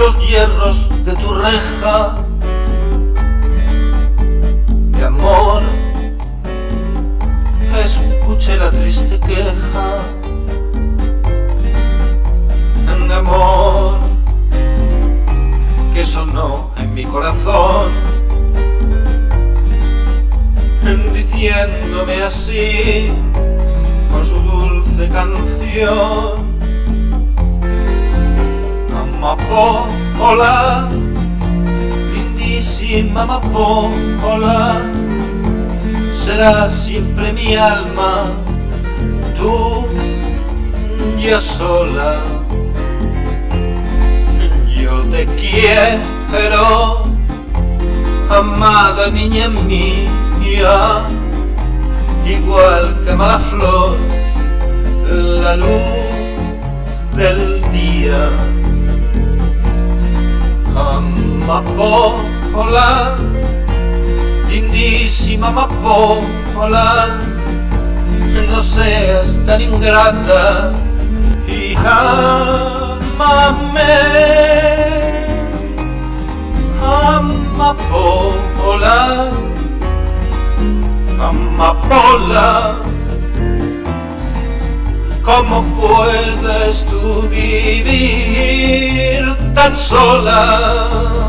los hierros de tu reja. De amor, escuché la triste queja. De amor, que sonó en mi corazón. Diciéndome así, con su dulce canción amapola, lindísima amapola, serás siempre mi alma, tú ya sola. Yo te quiero, amada niña mía, igual que mala flor, la luz amapola, lindísima amapola, no seas tan ingrata. Y amame, amapola, amapola. ¿Cómo puedes tú vivir tan sola?